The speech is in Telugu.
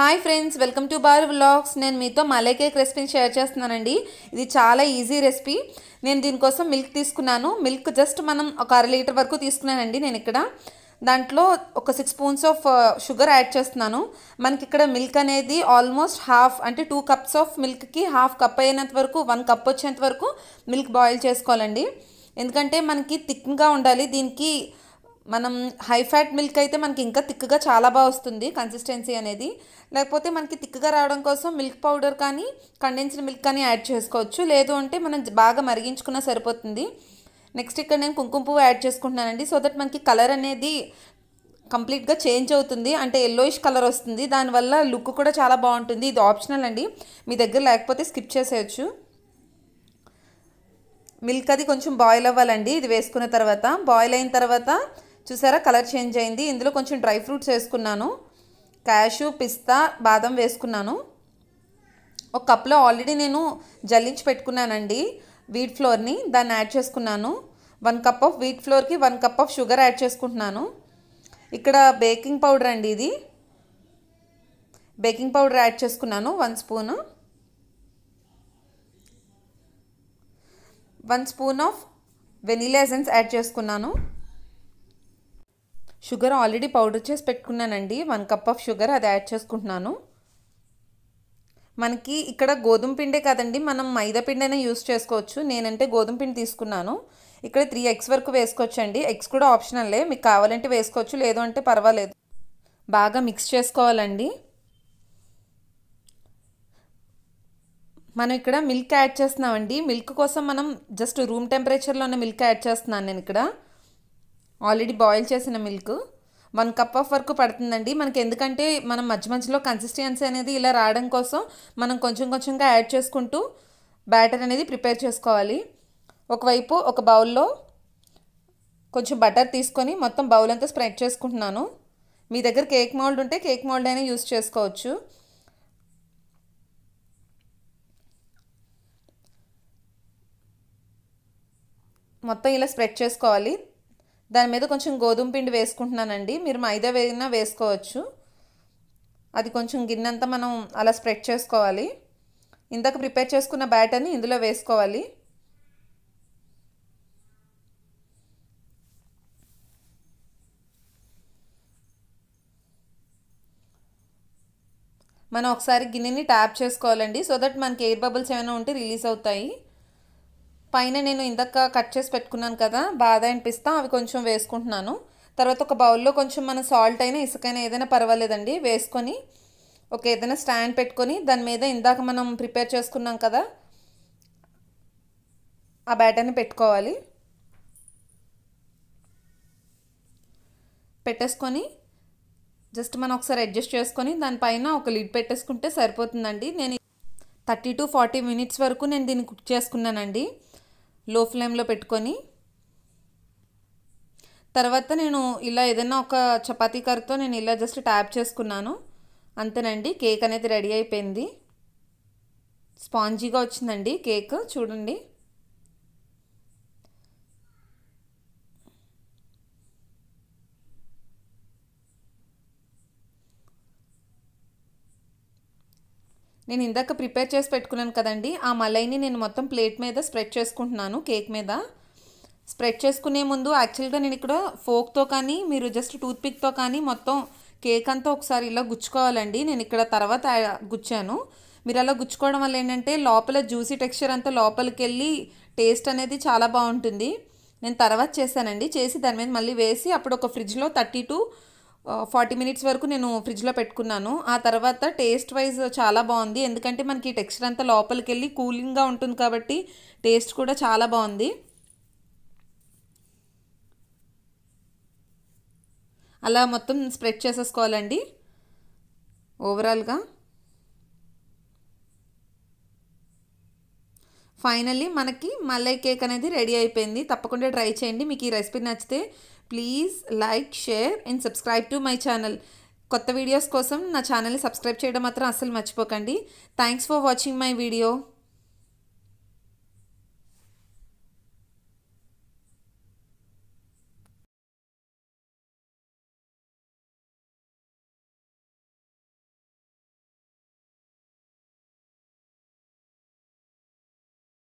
Hi friends welcome to bar vlogs నేను మీతో మలై కేక్ రెసిపీని షేర్ చేస్తున్నానండి. ఇది చాలా ఈజీ రెసిపీ నేను దీనికోసం మిల్క్ తీసుకున్నాను. మిల్క్ జస్ట్ మనం ఒక అర లీటర్ వరకు తీసుకున్నానండి నేను ఇక్కడ. దాంట్లో ఒక six spoons of sugar add చేస్తున్నాను. మనకి ఇక్కడ మిల్క్ అనేది ఆల్మోస్ట్ హాఫ్ అంటే టూ కప్స్ ఆఫ్ మిల్క్కి హాఫ్ కప్ అయినంత వరకు వన్ కప్ వచ్చేంత వరకు మిల్క్ బాయిల్ చేసుకోవాలండి. ఎందుకంటే మనకి థిక్గా ఉండాలి. దీనికి మనం హై ఫ్యాట్ మిల్క్ అయితే మనకి ఇంకా థిక్గా చాలా బాగా వస్తుంది కన్సిస్టెన్సీ అనేది. లేకపోతే మనకి థిక్గా రావడం కోసం మిల్క్ పౌడర్ కానీ కండెన్స్డ్ మిల్క్ కానీ యాడ్ చేసుకోవచ్చు. లేదు అంటే మనం బాగా మరిగించుకున్నా సరిపోతుంది. నెక్స్ట్ ఇక్కడ నేను కుంకుమ పువ్వు యాడ్ చేసుకుంటున్నానండి. సో దట్ మనకి కలర్ అనేది కంప్లీట్గా చేంజ్ అవుతుంది. అంటే ఎల్లోయిష్ కలర్ వస్తుంది. దానివల్ల లుక్ కూడా చాలా బాగుంటుంది. ఇది ఆప్షనల్ అండి. మీ దగ్గర లేకపోతే స్కిప్ చేసేయచ్చు. మిల్క్ అది కొంచెం బాయిల్ అవ్వాలండి. ఇది వేసుకున్న తర్వాత బాయిల్ అయిన తర్వాత చూసారా? కలర్ చేంజ్ అయింది. ఇందులో కొంచెం డ్రై ఫ్రూట్స్ వేసుకున్నాను. క్యాషు పిస్తా బాదం వేసుకున్నాను. ఒక కప్లో ఆల్రెడీ నేను జల్లించి పెట్టుకున్నానండి వీట్ ఫ్లోర్ని. దాన్ని యాడ్ చేసుకున్నాను. వన్ కప్ ఆఫ్ వీట్ ఫ్లోర్కి one cup of sugar add చేసుకుంటున్నాను. ఇక్కడ బేకింగ్ పౌడర్ అండి ఇది. బేకింగ్ పౌడర్ యాడ్ చేసుకున్నాను. One spoon. One spoon of vanilla essence add చేసుకున్నాను. షుగర్ ఆల్రెడీ పౌడర్ చేసి పెట్టుకున్నానండి. వన్ కప్ ఆఫ్ షుగర్ అది యాడ్ చేసుకుంటున్నాను. మనకి ఇక్కడ గోధుమ పిండే కదండి మనం మైదా పిండి అయినా యూస్ చేసుకోవచ్చు. నేనంటే గోధుమ పిండి తీసుకున్నాను. ఇక్కడ త్రీ ఎగ్స్ వరకు వేసుకోవచ్చండి. ఎగ్స్ కూడా ఆప్షనల్లే మీకు కావాలంటే వేసుకోవచ్చు లేదు అంటే పర్వాలేదు. బాగా మిక్స్ చేసుకోవాలండి. మనం ఇక్కడ మిల్క్ యాడ్ చేస్తున్నామండి. మిల్క్ కోసం మనం జస్ట్ రూమ్ టెంపరేచర్లో ఉన్న మిల్క్ యాడ్ చేస్తున్నాను నేను ఇక్కడ. ఆల్రెడీ బాయిల్ చేసిన మిల్క్. వన్ కప్ ఆఫ్ వరకు పడుతుందండి. మనకి ఎందుకంటే మనం మధ్య మధ్యలో కన్సిస్టెన్సీ అనేది ఇలా రావడం కోసం మనం కొంచెం కొంచెంగా యాడ్ చేసుకుంటూ బ్యాటర్ అనేది ప్రిపేర్ చేసుకోవాలి. ఒకవైపు ఒక బౌల్లో కొంచెం బటర్ తీసుకొని మొత్తం బౌల్ అంతా స్ప్రెడ్ చేసుకుంటున్నాను. మీ దగ్గర కేక్ మోల్డ్ ఉంటే కేక్ మోల్డ్ అయినా యూస్ చేసుకోవచ్చు. మొత్తం ఇలా స్ప్రెడ్ చేసుకోవాలి. దాని మీద కొంచెం గోధుమ పిండి వేసుకుంటున్నానండి. మీరు మైదా వేసినా వేసుకోవచ్చు. అది కొంచెం గిన్నెంతా మనం అలా స్ప్రెడ్ చేసుకోవాలి. ఇందాక ప్రిపేర్ చేసుకున్న బ్యాటర్ని ఇందులో వేసుకోవాలి. మనం ఒకసారి గిన్నెని ట్యాప్ చేసుకోవాలండి. సో దట్ మనకి ఎయిర్ బబుల్స్ ఏమైనా ఉంటే రిలీజ్ అవుతాయి. పైన నేను ఇందాక కట్ చేసి పెట్టుకున్నాను కదా బాదం పిస్తా అవి కొంచెం వేసుకుంటున్నాను. తర్వాత ఒక బౌల్లో కొంచెం మన సాల్ట్ అయినా ఇసుకైనా ఏదైనా పర్వాలేదండి వేసుకొని ఒక ఏదైనా స్టాండ్ పెట్టుకొని దాని మీద ఇందాక మనం ప్రిపేర్ చేసుకున్నాం కదా ఆ బ్యాటర్ని పెట్టుకోవాలి. పెట్టేసుకొని జస్ట్ మనం ఒకసారి అడ్జస్ట్ చేసుకొని దానిపైన ఒక లిడ్ పెట్టేసుకుంటే సరిపోతుందండి. నేను థర్టీ టు ఫార్టీ మినిట్స్ వరకు నేను దీన్ని కుక్ చేసుకున్నానండి. లో ఫ్లేమ్లో పెట్టుకొని. తర్వాత నేను ఇలా ఏదైనా ఒక చపాతీ కర్రతో నేను ఇలా జస్ట్ ట్యాప్ చేసుకున్నాను. అంతేనండి కేక్ అనేది రెడీ అయిపోయింది. స్పాంజీగా వచ్చిందండి కేక్ చూడండి. నేను ఇందాక ప్రిపేర్ చేసి పెట్టుకున్నాను కదండి. ఆ మలైని నేను మొత్తం ప్లేట్ మీద స్ప్రెడ్ చేసుకుంటున్నాను కేక్ మీద. స్ప్రెడ్ చేసుకునే ముందు యాక్చువల్గా నేను ఇక్కడ ఫోక్తో కానీ మీరు జస్ట్ టూత్పిక్తో కానీ మొత్తం కేక్ అంతా ఒకసారి ఇలా గుచ్చుకోవాలండి. నేను ఇక్కడ తర్వాత గుచ్చాను. మీరు అలా గుచ్చుకోవడం వల్ల ఏంటంటే లోపల జ్యూసీ టెక్స్చర్ అంతా లోపలికి వెళ్ళి టేస్ట్ అనేది చాలా బాగుంటుంది. నేను తర్వాత చేశానండి. చేసి దాని మీద మళ్ళీ వేసి అప్పుడు ఒక ఫ్రిడ్జ్లో థర్టీ టు ఫార్టీ మినిట్స్ వరకు నేను ఫ్రిడ్జ్లో పెట్టుకున్నాను. ఆ తర్వాత టేస్ట్ వైజ్ చాలా బాగుంది. ఎందుకంటే మనకి టెక్స్చర్ అంతా లోపలికి వెళ్ళి కూలింగ్గా ఉంటుంది కాబట్టి టేస్ట్ కూడా చాలా బాగుంది. అలా మొత్తం స్ప్రెడ్ చేసేసుకోవాలండి. ఓవరాల్గా. ఫైనల్లీ మనకి మలై కేక్ అనేది రెడీ అయిపోయింది. తప్పకుండా ట్రై చేయండి. మీకు ఈ రెసిపీ నచ్చితే please like share and subscribe to my channel కొత్త వీడియోస్ కోసం నా ఛానల్ని సబ్స్క్రైబ్ చేయడం మాత్రం అస్సలు మర్చిపోకండి. Thanks for watching my video